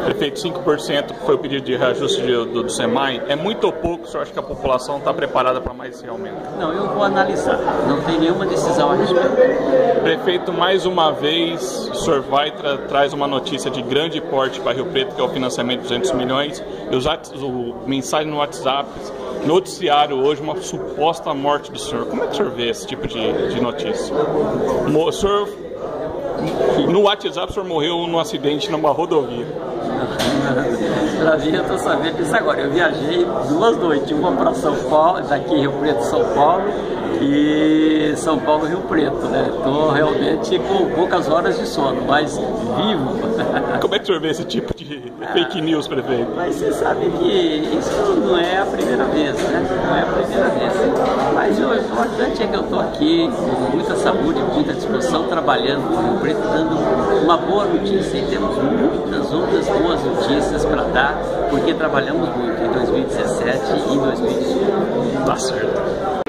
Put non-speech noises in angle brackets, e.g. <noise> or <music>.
prefeito, 5% foi o pedido de reajuste de, do, do SEMAI. É muito ou pouco? Senhor acha que a população está preparada para mais esse aumento? Não, eu vou analisar. Não tem nenhuma decisão a respeito. Prefeito, mais uma vez, o senhor vai tra traz uma notícia de grande porte para Rio Preto, que é o financiamento de 200 milhões. E os, o mensagem no WhatsApp noticiário hoje uma suposta morte do senhor. Como é que o senhor vê esse tipo de, de notícia? O senhor, no WhatsApp, o senhor morreu num acidente numa rodovia. Pra mim, eu tô sabendo disso agora. Eu viajei duas noites, uma para São Paulo, daqui Rio Preto, São Paulo, e São Paulo, Rio Preto, né? Tô realmente com poucas horas de sono, mas vivo. <laughs> Como é que o senhor vê esse tipo de fake news, prefeito? Mas você sabe que isso não é a primeira vez, né? Não é a primeira vez. Mas o importante é que eu estou aqui com muita saúde, muita disposição, trabalhando com o Preto, dando uma boa notícia. E temos muitas outras boas notícias para dar, porque trabalhamos muito em 2017 e em 2018. Tá certo.